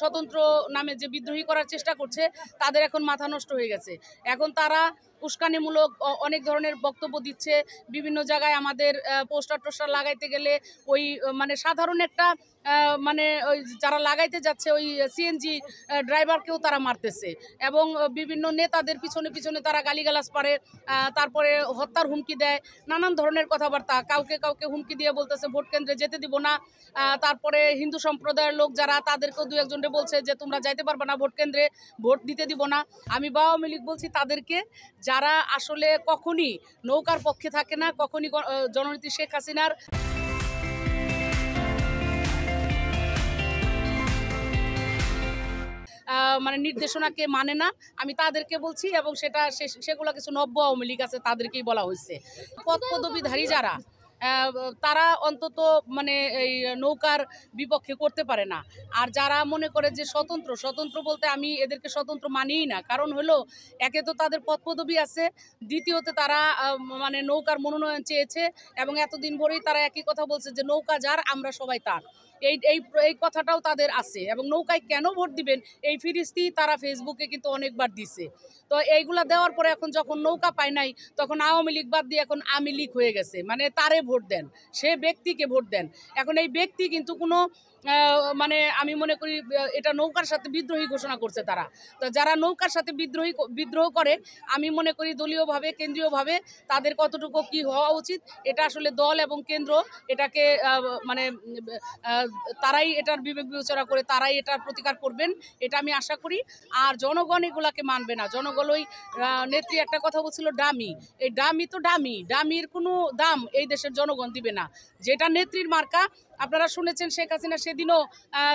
স্বতন্ত্র নামে যে বিদ্রোহী করার চেষ্টা করছে, তাদের এখন মাথা নষ্ট হয়ে গেছে। এখন তারা উস্কানিমূলক অনেক ধরনের বক্তব্য দিচ্ছে। বিভিন্ন জায়গায় আমাদের পোস্টার টোস্টার লাগাইতে গেলে ওই মানে সাধারণ একটা মানে ওই যারা লাগাইতে যাচ্ছে, ওই সিএনজি ড্রাইভারকেও তারা মারতেছে। এবং বিভিন্ন নেতাদের পিছনে পিছনে তারা গালিগালাজ পারে তারপরে হত্যার হুমকি দেয়, নানান ধরনের কথাবার্তা। কাউকে কাউকে হুমকি দিয়ে বলতেছে, ভোট কেন্দ্রে যেতে দিব না। তারপরে হিন্দু সম্প্রদায়ের লোক যারা, তাদেরকেও দু একজনকে বলছে যে, তোমরা যাইতে পারবে না ভোট কেন্দ্রে, ভোট দিতে দিব না। আমি বা আওয়ামী লীগ বলছি, তাদেরকে যারা আসলে কখনই নৌকার পক্ষে থাকে না কখনই জননীতি শেখ হাসিনার মানে নির্দেশনাকে মানে না। আমি তাদেরকে বলছি এবং সেটা সেগুলো কিছু নব্য আওয়ামী লীগ আছে তাদেরকেই বলা হয়েছে। পদ পদবীধারী যারা তারা অন্তত মানে এই নৌকার বিপক্ষে করতে পারে না। আর যারা মনে করে যে স্বতন্ত্র স্বতন্ত্র বলতে আমি এদেরকে স্বতন্ত্র মানিই না। কারণ হলো, একে তো তাদের পদ পদবী আছে, দ্বিতীয়তে তারা মানে নৌকার মনোনয়ন চেয়েছে এবং এতদিন ভরেই তারা একই কথা বলছে যে নৌকা যার, আমরা সবাই তার। এই এই এই কথাটাও তাদের আছে এবং নৌকায় কেন ভোট দিবেন, এই ফিরিস্তি তারা ফেসবুকে কিন্তু অনেকবার দিছে। তো এইগুলা দেওয়ার পরে এখন যখন নৌকা পায় নাই, তখন আওয়ামী লীগ বাদ দিয়ে এখন আমি লীগ হয়ে গেছে। মানে তারে ভোট দেন সে ব্যক্তিকে ভোট দেন। এখন এই ব্যক্তি কিন্তু কোনো মানে আমি মনে করি এটা নৌকার সাথে বিদ্রোহী ঘোষণা করছে তারা। তো যারা নৌকার সাথে বিদ্রোহী বিদ্রোহ করে, আমি মনে করি দলীয়ভাবে, কেন্দ্রীয়ভাবে তাদের কতটুকু কি হওয়া উচিত, এটা আসলে দল এবং কেন্দ্র এটাকে মানে তারাই এটার বিবেক বিবেচনা করে, তারাই এটার প্রতিকার করবেন, এটা আমি আশা করি। আর জনগণ এগুলাকে মানবে না। জনগণ ওই নেত্রী একটা কথা বলছিল, ডামি। এই ডামি তো ডামি। ডামির কোনো দাম এই দেশের জনগণ দিবে না। যেটা নেত্রীর মার্কা আপনারা শুনেছেন শেখ হাসিনা সেদিনও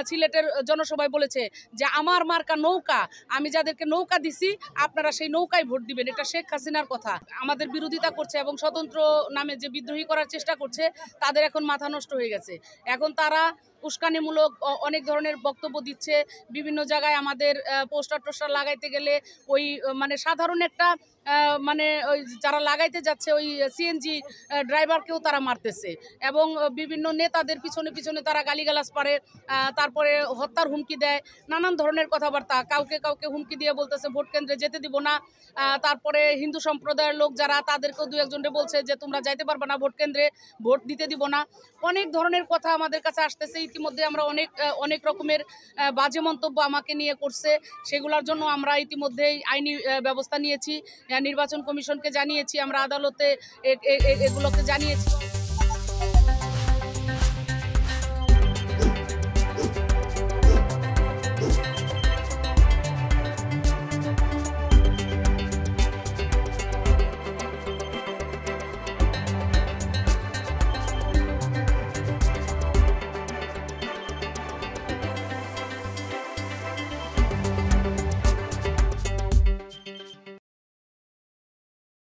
সিলেটের জনসভায় বলেছে যে আমার মার্কা নৌকা, আমি যাদেরকে নৌকা দিছি, আপনারা সেই নৌকায় ভোট দিবেন। এটা শেখ হাসিনার কথা। আমাদের বিরোধিতা করছে এবং স্বতন্ত্র নামে যে বিদ্রোহী করার চেষ্টা করছে, তাদের এখন মাথা নষ্ট হয়ে গেছে। এখন তারা উস্কানিমূলক অনেক ধরনের বক্তব্য দিচ্ছে। বিভিন্ন জায়গায় আমাদের পোস্টার টোস্টার লাগাইতে গেলে ওই মানে সাধারণ একটা মানে ওই যারা লাগাইতে যাচ্ছে, ওই সিএনজি ড্রাইভারকেও তারা মারতেছে। এবং বিভিন্ন নেতাদের পিছনে পিছনে তারা গালিগালাজ পারে তারপরে হত্যার হুমকি দেয়, নানান ধরনের কথাবার্তা। কাউকে কাউকে হুমকি দিয়ে বলতেছে, ভোট কেন্দ্রে যেতে দিব না। তারপরে হিন্দু সম্প্রদায়ের লোক যারা, তাদেরকেও দু একজনকে বলছে যে, তোমরা যাইতে পারবে না ভোট কেন্দ্রে, ভোট দিতে দিব না। অনেক ধরনের কথা আমাদের কাছে আসতেছে। ইতিমধ্যে আমরা অনেক অনেক রকমের বাজে মন্তব্য আমাকে নিয়ে করছে। সেগুলোর জন্য আমরা ইতিমধ্যেই আইনি ব্যবস্থা নিয়েছি। নির্বাচন কমিশনকে জানিয়েছি, আমরা আদালতে এগুলোকে জানিয়েছি।